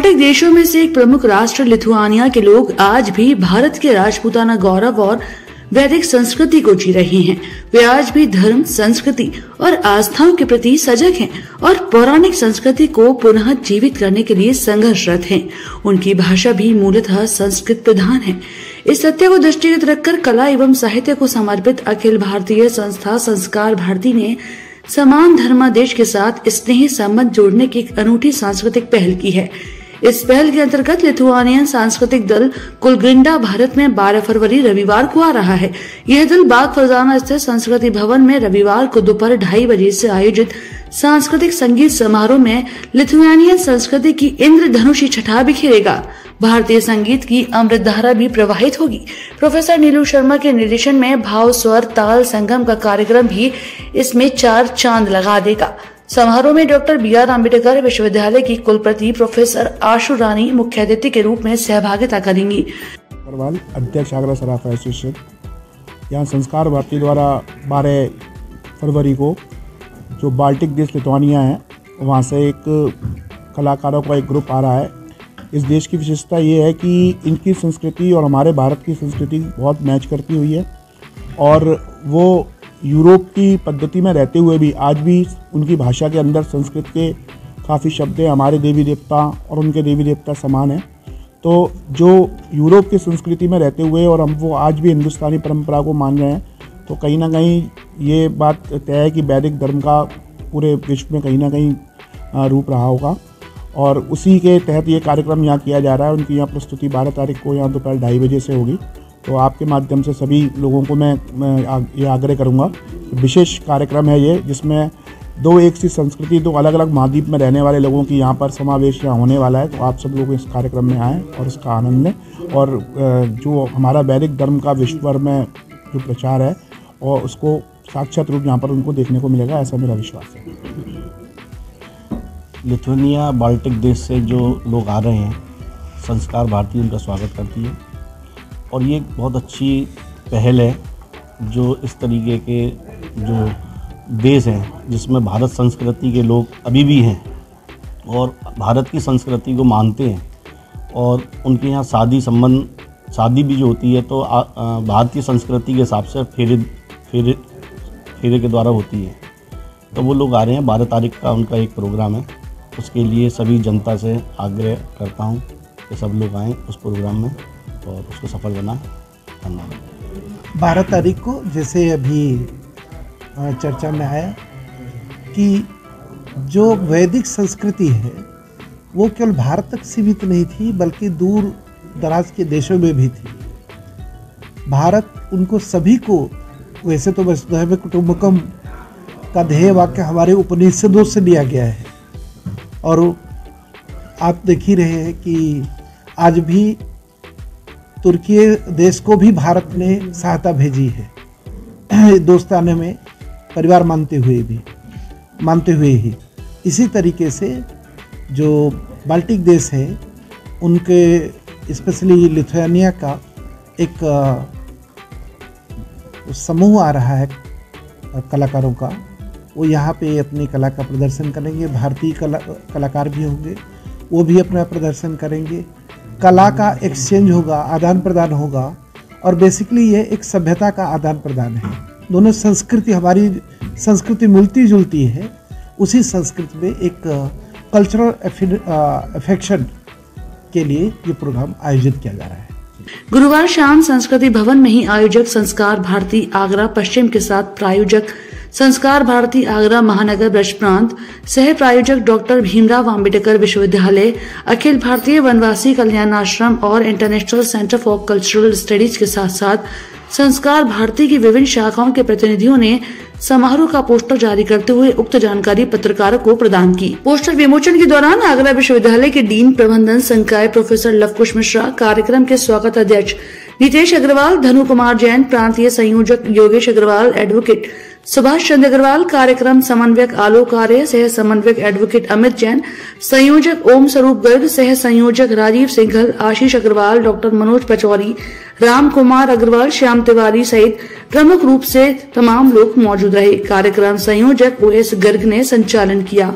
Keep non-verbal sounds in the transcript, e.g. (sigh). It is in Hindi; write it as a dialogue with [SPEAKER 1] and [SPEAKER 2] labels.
[SPEAKER 1] बाल्टिक देशों में से एक प्रमुख राष्ट्र लिथुआनिया के लोग आज भी भारत के राजपूताना गौरव और वैदिक संस्कृति को जी रहे हैं। वे आज भी धर्म, संस्कृति और आस्थाओं के प्रति सजग हैं और पौराणिक संस्कृति को पुनः जीवित करने के लिए संघर्षरत हैं। उनकी भाषा भी मूलतः संस्कृत प्रधान है। इस सत्य को दृष्टिगत रखकर कला एवं साहित्य को समर्पित अखिल भारतीय संस्था संस्कार भारती ने समान धर्मादेश के साथ स्नेह संबंध जोड़ने की एक अनूठी सांस्कृतिक पहल की है। इस पहल के अंतर्गत लिथुआनियन सांस्कृतिक दल कुलग्रिंडा भारत में 12 फरवरी रविवार को आ रहा है। यह दल बाग फरजाना स्थित संस्कृति भवन में रविवार को दोपहर ढाई बजे से आयोजित सांस्कृतिक संगीत समारोह में लिथुआनियन संस्कृति की इंद्रधनुषी छठा बिखेरेगा भारतीय संगीत की अमृत धारा भी प्रवाहित होगी। प्रोफेसर नीलू शर्मा के निर्देशन में भाव स्वर ताल संगम का कार्यक्रम भी इसमें चार चाँद लगा देगा। समारोह में डॉक्टर बी आर अंबेडकर विश्वविद्यालय की कुलपति प्रोफेसर आशु रानी मुख्य अतिथि के रूप में सहभागिता करेंगी।
[SPEAKER 2] अध्यक्ष आगरा सराफा एसोसिएशन, यहाँ संस्कार भारती द्वारा 12 फरवरी को जो बाल्टिक देश लिथुआनिया है, वहाँ से एक कलाकारों का एक ग्रुप आ रहा है। इस देश की विशेषता ये है कि इनकी संस्कृति और हमारे भारत की संस्कृति बहुत मैच करती हुई है और वो यूरोप की पद्धति में रहते हुए भी आज भी उनकी भाषा के अंदर संस्कृत के काफ़ी शब्द हैं। हमारे देवी देवता और उनके देवी देवता समान हैं। तो जो यूरोप की संस्कृति में रहते हुए और हम वो आज भी हिंदुस्तानी परंपरा को मान रहे हैं तो कहीं ना कहीं ये बात तय है कि वैदिक धर्म का पूरे विश्व में कहीं ना कहीं रूप रहा होगा। और उसी के तहत ये कार्यक्रम यहाँ किया जा रहा है। उनकी यहाँ प्रस्तुति बारह तारीख को, यहाँ दोपहर ढाई बजे से होगी। तो आपके माध्यम से सभी लोगों को मैं, मैं ये आग्रह करूँगा विशेष कार्यक्रम है ये जिसमें दो एक सी संस्कृति दो अलग अलग महाद्वीप में रहने वाले लोगों की यहाँ पर समावेश यहाँ होने वाला है। तो आप सब लोग इस कार्यक्रम में आएँ और इसका आनंद लें और जो हमारा वैदिक धर्म का विश्व भर में जो प्रचार है और उसको साक्षात रूप यहाँ पर उनको देखने को मिलेगा ऐसा मेरा विश्वास है।
[SPEAKER 3] लिथुनिया बाल्टिक देश से जो लोग आ रहे हैं संस्कार भारती उनका स्वागत करती है। और ये बहुत अच्छी पहल है जो इस तरीके के जो देश हैं, जिसमें भारत संस्कृति के लोग अभी भी हैं और भारत की संस्कृति को मानते हैं और उनके यहाँ शादी संबंध, शादी भी जो होती है तो भारतीय संस्कृति के हिसाब से फेरे फेरे फेरे के द्वारा होती है। तो वो लोग आ रहे हैं, बारह तारीख का उनका एक प्रोग्राम है। उसके लिए सभी जनता से आग्रह करता हूँ कि सब लोग आएँ उस प्रोग्राम में। और उसको सफल बना धन्यवाद।
[SPEAKER 4] बारह तारीख को जैसे अभी चर्चा में आया कि जो वैदिक संस्कृति है, वो केवल भारत तक सीमित नहीं थी, बल्कि दूर दराज के देशों में भी थी। भारत उनको सभी को, वैसे तो वसुधैव कुटुंबकम का ध्येय वाक्य हमारे उपनिषदों से लिया गया है। और आप देख ही रहे हैं कि आज भी तुर्की देश को भी भारत ने सहायता भेजी है। (clears throat) दोस्ताने में, परिवार मानते हुए भी, मानते हुए ही। इसी तरीके से जो बाल्टिक देश है, उनके स्पेशली लिथुआनिया का एक समूह आ रहा है, कलाकारों का। वो यहाँ पे अपनी कला का प्रदर्शन करेंगे, भारतीय कला, कलाकार भी होंगे, वो भी अपना प्रदर्शन करेंगे। कला का एक्सचेंज होगा, आदान प्रदान होगा और बेसिकली ये एक सभ्यता का आदान प्रदान है। दोनों संस्कृति, हमारी संस्कृति मिलती जुलती है, उसी संस्कृति में एक कल्चरल अफेक्शन के लिए ये प्रोग्राम आयोजित किया जा रहा है।
[SPEAKER 1] गुरुवार शाम संस्कृति भवन में ही आयोजक संस्कार भारती आगरा पश्चिम के साथ प्रायोजक संस्कार भारती आगरा महानगर ब्रज प्रांत, सह प्रायोजक डॉक्टर भीमराव आम्बेडकर विश्वविद्यालय, अखिल भारतीय वनवासी कल्याण आश्रम और international centre for cultural studies के साथ साथ संस्कार भारती की विभिन्न शाखाओं के प्रतिनिधियों ने समारोह का पोस्टर जारी करते हुए उक्त जानकारी पत्रकारों को प्रदान की। पोस्टर विमोचन के दौरान आगरा विश्वविद्यालय के डीन प्रबंधन संकाय प्रोफेसर लवकुश मिश्रा, कार्यक्रम के स्वागत अध्यक्ष नितेश अग्रवाल, धनु कुमार जैन, प्रांतीय संयोजक योगेश अग्रवाल, एडवोकेट सुभाष चंद्र अग्रवाल, कार्यक्रम समन्वयक आलोक आर्य, सह समन्वयक एडवोकेट अमित जैन, संयोजक ओम स्वरूप गर्ग, सह संयोजक राजीव सिंघल, आशीष अग्रवाल, डॉक्टर मनोज पचौरी, राम कुमार अग्रवाल, श्याम तिवारी सहित प्रमुख रूप से तमाम लोग मौजूद रहे। कार्यक्रम संयोजक ओ एस गर्ग ने संचालन किया।